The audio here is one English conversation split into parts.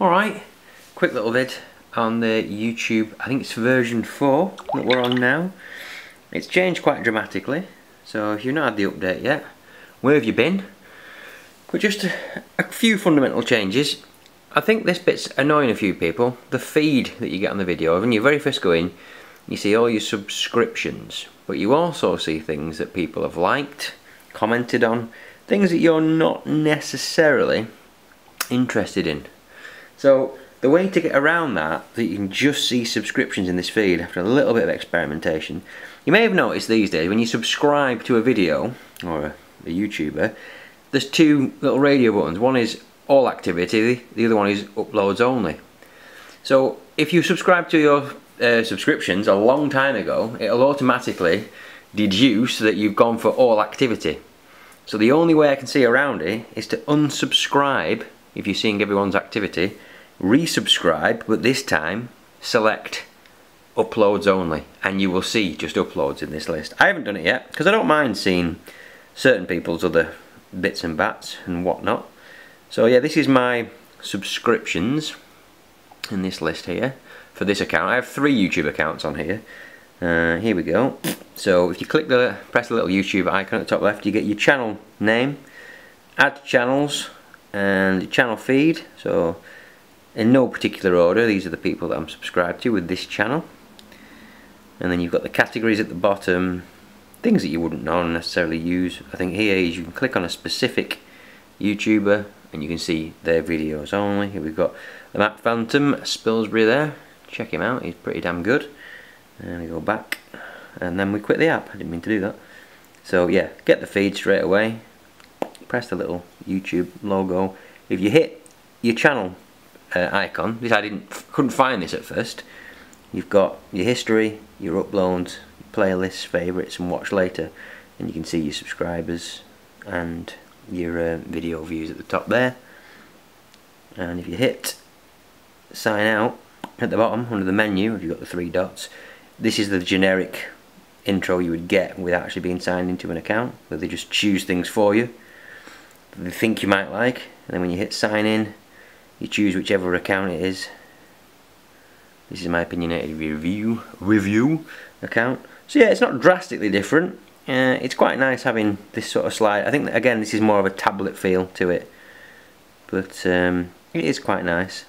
Alright, quick little vid on the YouTube, I think it's version 4 that we're on now. It's changed quite dramatically, so if you've not had the update yet, where have you been? But just a, a few fundamental changes. I think this bit's annoying a few people. The feed that you get on the video, when you very first go in, you see all your subscriptions, but you also see things that people have liked, commented on, things that you're not necessarily interested in. So the way to get around that, that you can just see subscriptions in this feed after a little bit of experimentation, you may have noticed these days when you subscribe to a video, or a, a YouTuber, there's two little radio buttons. One is all activity, the other one is uploads only. So if you subscribe to your uh, subscriptions a long time ago, it'll automatically deduce that you've gone for all activity. So the only way I can see around it is to unsubscribe if you're seeing everyone's activity, resubscribe, but this time select uploads only and you will see just uploads in this list. I haven't done it yet because I don't mind seeing certain people's other bits and bats and whatnot. So yeah, this is my subscriptions in this list here for this account. I have three YouTube accounts on here. Uh, here we go. So if you click the, press the little YouTube icon at the top left, you get your channel name, add channels, and channel feed. So in no particular order, these are the people that I'm subscribed to with this channel. And then you've got the categories at the bottom, things that you wouldn't necessarily use. I think here is you can click on a specific YouTuber and you can see their videos only. Here we've got the Matt Phantom Spilsbury there. Check him out, he's pretty damn good. And we go back and then we quit the app. I didn't mean to do that. So yeah, get the feed straight away. Press the little YouTube logo. If you hit your channel uh, icon, this I didn't couldn't find this at first. You've got your history, your uploads, playlists, favourites and watch later and you can see your subscribers and your uh, video views at the top there and if you hit sign out at the bottom under the menu if you've got the three dots this is the generic intro you would get without actually being signed into an account where they just choose things for you they think you might like and then when you hit sign in you choose whichever account it is this is my opinionated review review account so yeah, it's not drastically different. Uh, it's quite nice having this sort of slide. I think that, again this is more of a tablet feel to it, but um, it is quite nice.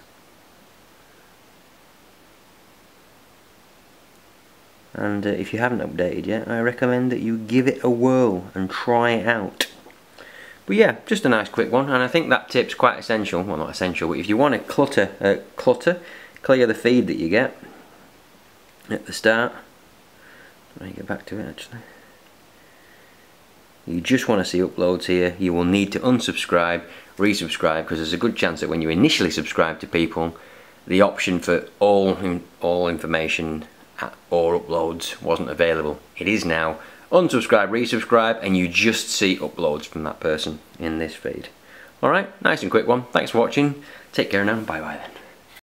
And uh, if you haven't updated yet, I recommend that you give it a whirl and try it out. But yeah, just a nice quick one, and I think that tip's quite essential. Well, not essential, but if you want to clutter, uh, clutter, clear the feed that you get at the start, let me get back to it actually. You just want to see uploads here. You will need to unsubscribe, resubscribe, because there's a good chance that when you initially subscribe to people, the option for all all information or uploads wasn't available. It is now. Unsubscribe, resubscribe, and you just see uploads from that person in this feed. Alright, nice and quick one. Thanks for watching. Take care now. Bye bye then.